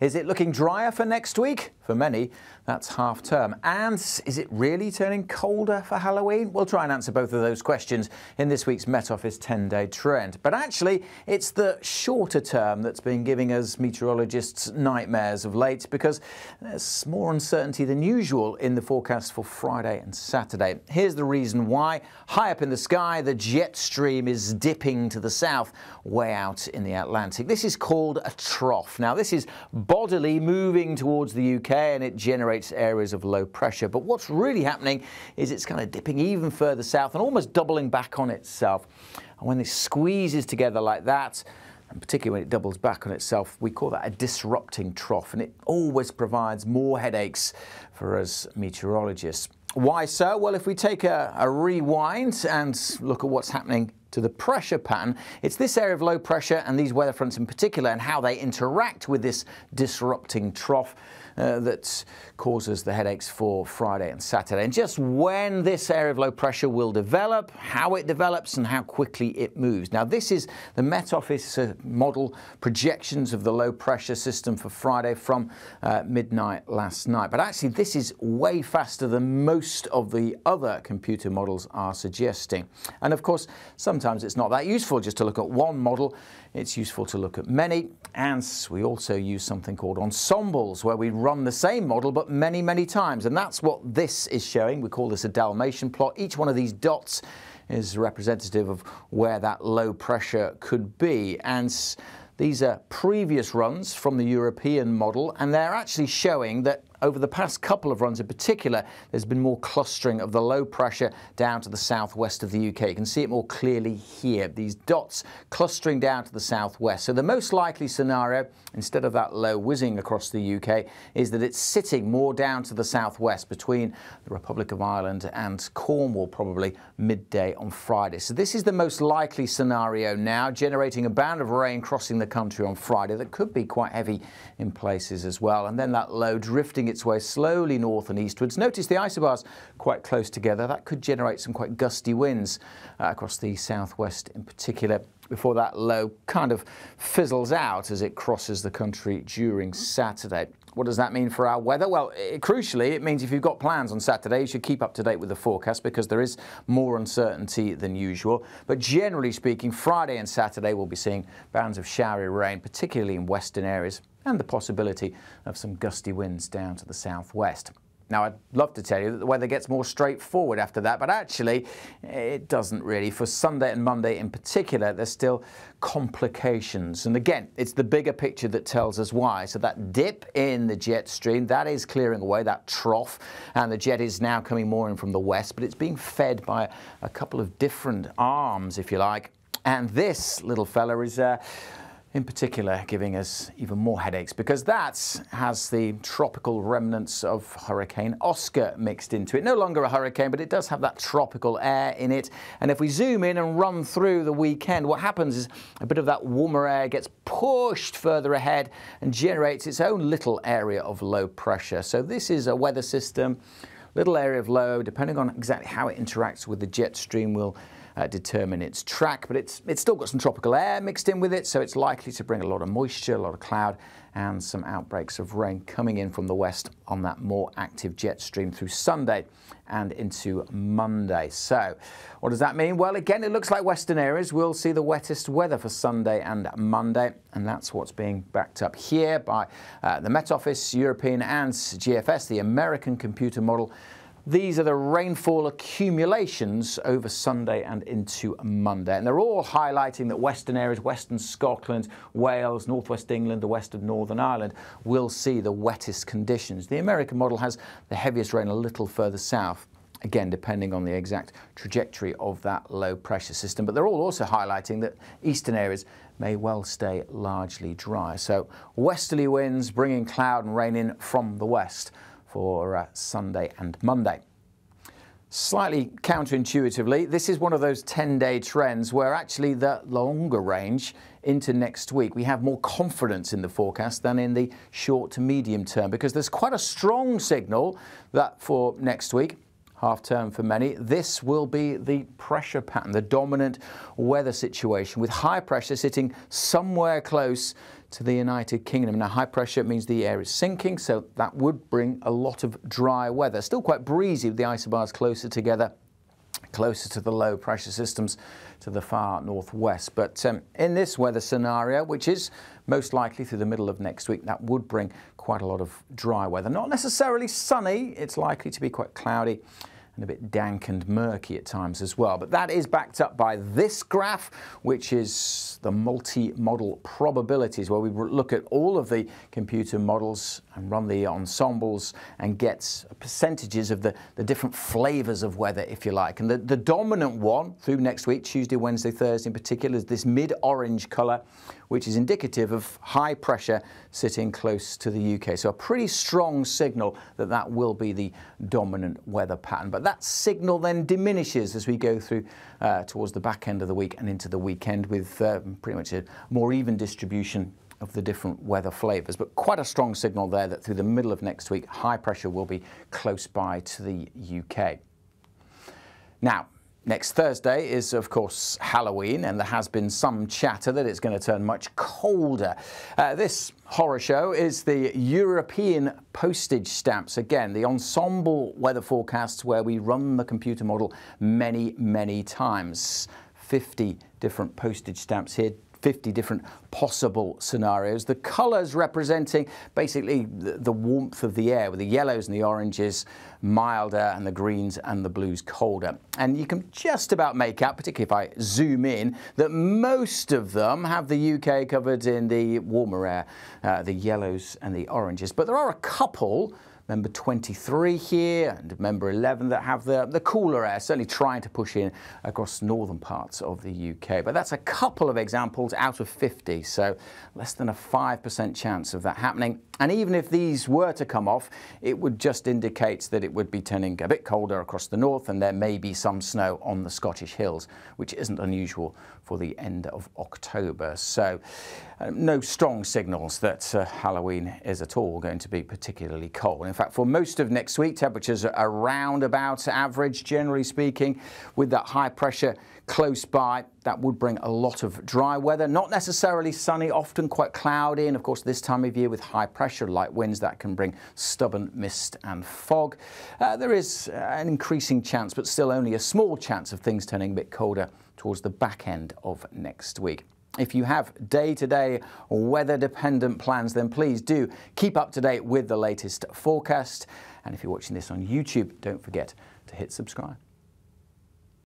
Is it looking drier for next week? For many, that's half term. And is it really turning colder for Halloween? We'll try and answer both of those questions in this week's Met Office 10 day trend. But actually, it's the shorter term that's been giving us meteorologists nightmares of late because there's more uncertainty than usual in the forecast for Friday and Saturday. Here's the reason why. High up in the sky, the jet stream is dipping to the south, way out in the Atlantic. This is called a trough. Now, this is bodily moving towards the UK and it generates areas of low pressure. But what's really happening is it's kind of dipping even further south and almost doubling back on itself. And when this squeezes together like that, and particularly when it doubles back on itself, we call that a disrupting trough, and it always provides more headaches for us meteorologists. Why so? Well, if we take a, a, rewind and look at what's happening to the pressure pattern, it's this area of low pressure and these weather fronts in particular and how they interact with this disrupting trough uh, that causes the headaches for Friday and Saturday. And just when this area of low pressure will develop, how it develops, and how quickly it moves. Now, this is the Met Office uh, model projections of the low pressure system for Friday from uh, midnight last night. But actually, this is way faster than most of the other computer models are suggesting. And of course, sometimes it's not that useful just to look at one model. It's useful to look at many. And we also use something called ensembles, where we run the same model but many, many times. And that's what this is showing. We call this a Dalmatian plot. Each one of these dots is representative of where that low pressure could be. And these are previous runs from the European model, and they're actually showing that over the past couple of runs in particular, there's been more clustering of the low pressure down to the southwest of the UK. You can see it more clearly here, these dots clustering down to the southwest. So the most likely scenario, instead of that low whizzing across the UK, is that it's sitting more down to the southwest between the Republic of Ireland and Cornwall, probably midday on Friday. So this is the most likely scenario now, generating a band of rain crossing the country on Friday that could be quite heavy in places as well. And then that low drifting its way slowly north and eastwards. Notice the isobars quite close together. That could generate some quite gusty winds uh, across the southwest in particular before that low kind of fizzles out as it crosses the country during Saturday. What does that mean for our weather? Well, it, crucially, it means if you've got plans on Saturday, you should keep up to date with the forecast because there is more uncertainty than usual. But generally speaking, Friday and Saturday we'll be seeing bands of showery rain, particularly in western areas and the possibility of some gusty winds down to the southwest. Now, I'd love to tell you that the weather gets more straightforward after that, but actually, it doesn't really. For Sunday and Monday in particular, there's still complications. And again, it's the bigger picture that tells us why. So that dip in the jet stream, that is clearing away, that trough, and the jet is now coming more in from the west, but it's being fed by a couple of different arms, if you like. And this little fella is uh, in particular giving us even more headaches because that has the tropical remnants of Hurricane Oscar mixed into it. No longer a hurricane, but it does have that tropical air in it. And if we zoom in and run through the weekend, what happens is a bit of that warmer air gets pushed further ahead and generates its own little area of low pressure. So this is a weather system, little area of low, depending on exactly how it interacts with the jet stream will uh, determine its track, but it's, it's still got some tropical air mixed in with it, so it's likely to bring a lot of moisture, a lot of cloud, and some outbreaks of rain coming in from the west on that more active jet stream through Sunday and into Monday. So, what does that mean? Well, again, it looks like western areas will see the wettest weather for Sunday and Monday, and that's what's being backed up here by uh, the Met Office, European, and GFS, the American computer model. These are the rainfall accumulations over Sunday and into Monday. And they're all highlighting that western areas, western Scotland, Wales, northwest England, the west of Northern Ireland, will see the wettest conditions. The American model has the heaviest rain a little further south again depending on the exact trajectory of that low pressure system. But they're all also highlighting that eastern areas may well stay largely dry. So westerly winds bringing cloud and rain in from the west for uh, Sunday and Monday. Slightly counterintuitively, this is one of those 10-day trends where actually the longer range into next week, we have more confidence in the forecast than in the short to medium term because there's quite a strong signal that for next week, half term for many, this will be the pressure pattern, the dominant weather situation with high pressure sitting somewhere close to the United Kingdom. Now, high pressure means the air is sinking, so that would bring a lot of dry weather. Still quite breezy with the isobars closer together closer to the low pressure systems to the far northwest. But um, in this weather scenario, which is most likely through the middle of next week, that would bring quite a lot of dry weather. Not necessarily sunny, it's likely to be quite cloudy and a bit dank and murky at times as well. But that is backed up by this graph, which is the multi-model probabilities, where we look at all of the computer models and run the ensembles and get percentages of the, the different flavors of weather, if you like. And the, the dominant one through next week, Tuesday, Wednesday, Thursday in particular, is this mid-orange color, which is indicative of high pressure sitting close to the UK. So a pretty strong signal that that will be the dominant weather pattern. But that signal then diminishes as we go through uh, towards the back end of the week and into the weekend with uh, pretty much a more even distribution of the different weather flavors. But quite a strong signal there that through the middle of next week, high pressure will be close by to the UK. Now, Next Thursday is, of course, Halloween, and there has been some chatter that it's going to turn much colder. Uh, this horror show is the European postage stamps. Again, the ensemble weather forecasts where we run the computer model many, many times. 50 different postage stamps here 50 different possible scenarios. The colours representing basically the, warmth of the air, with the yellows and the oranges milder and the greens and the blues colder. And you can just about make out, particularly if I zoom in, that most of them have the UK covered in the warmer air, uh, the yellows and the oranges. But there are a couple member 23 here and member 11 that have the, the cooler air, certainly trying to push in across northern parts of the UK. But that's a couple of examples out of 50, so less than a 5% chance of that happening. And even if these were to come off, it would just indicate that it would be turning a bit colder across the north and there may be some snow on the Scottish hills, which isn't unusual for the end of October. So uh, no strong signals that uh, Halloween is at all going to be particularly cold. In fact, for most of next week, temperatures are around about average, generally speaking, with that high pressure close by. That would bring a lot of dry weather, not necessarily sunny, often quite cloudy. And of course, this time of year with high pressure, light winds, that can bring stubborn mist and fog. Uh, there is an increasing chance, but still only a small chance of things turning a bit colder towards the back end of next week. If you have day-to-day weather-dependent plans, then please do keep up to date with the latest forecast. And if you're watching this on YouTube, don't forget to hit subscribe.